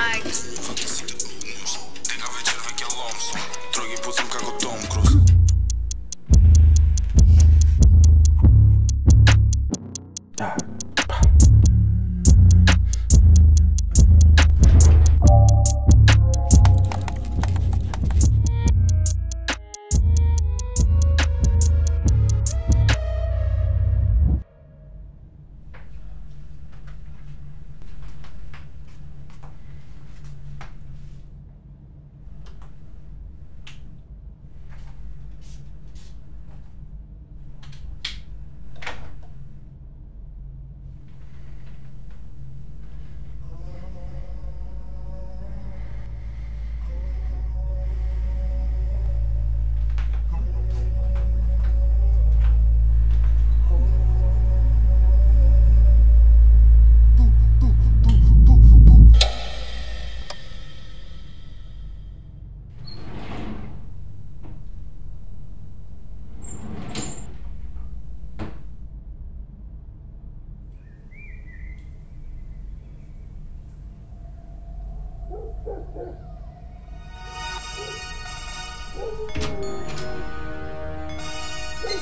Bye.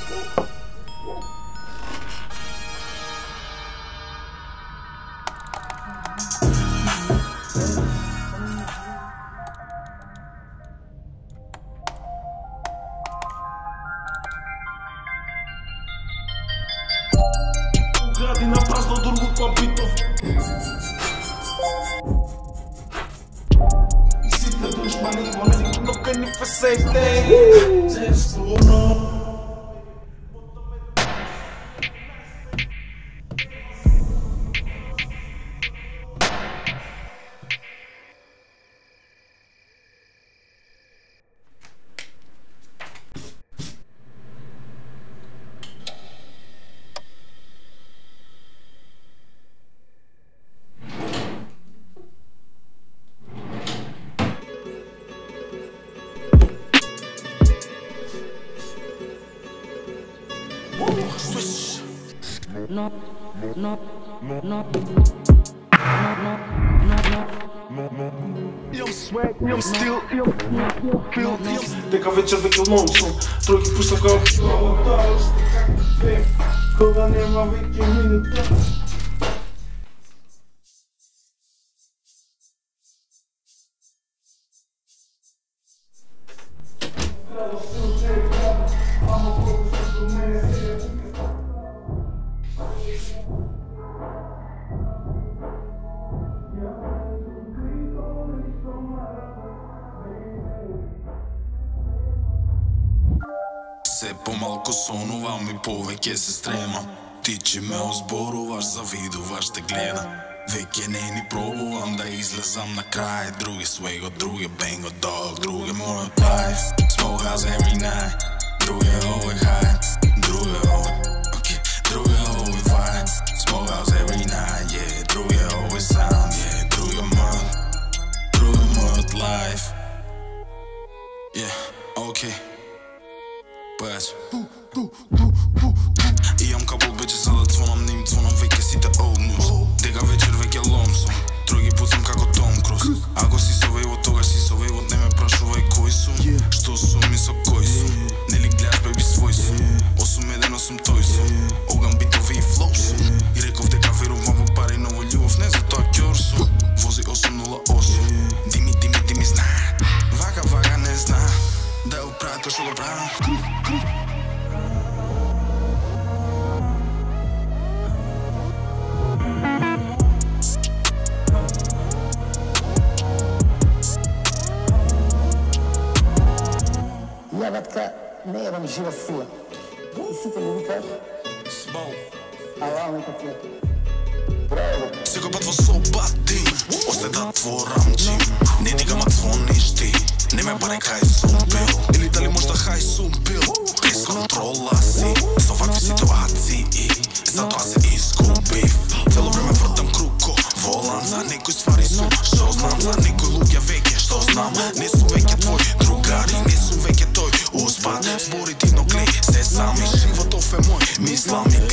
Ukradli the pazno drugu mam bitów I sit the douche money on it, looking for safety Just to no, no, no, no, no, no, Ям свет, ям стил, ям пил, ям Дека вечер веќе лом сум Тројки пуштам као Кога нема веќе минута Се помалку сонувам и повеќе се стремам Ти че ме озборуваш, завидуваш те гледам Веќе не ни пробувам да излезам на крај Други свего, други бенго дог, други мојот лайф Смога за every night други овој хай, други. овој do, do, do. back to Sugar хај сум бил без контрола си Со вакви ситуации за затоа се изгубив Цело време вртам круко, волам за некои ствари сум Што знам за некои луѓе веќе, што знам Не сум веќе твој другари, не сум веќе тој Успад, ти но гле, се сами Животов е мој, мислам и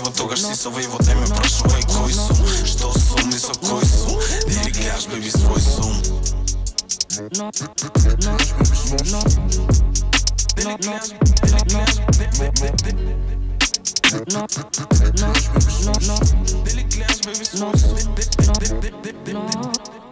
во тогаш си со во дай ме прашувај кој сум Што сум и со кој сум Или кажеш беби свој сум Дели гледаш беби свој сум